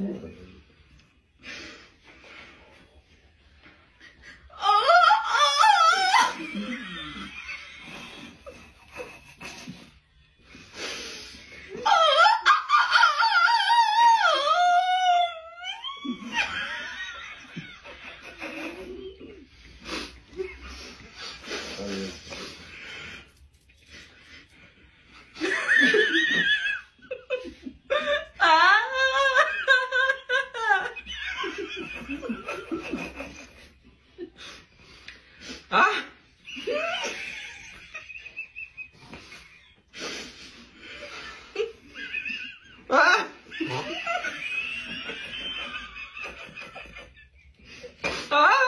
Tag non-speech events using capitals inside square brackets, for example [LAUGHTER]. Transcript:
Absolutely. [LAUGHS] 啊？啊？啊？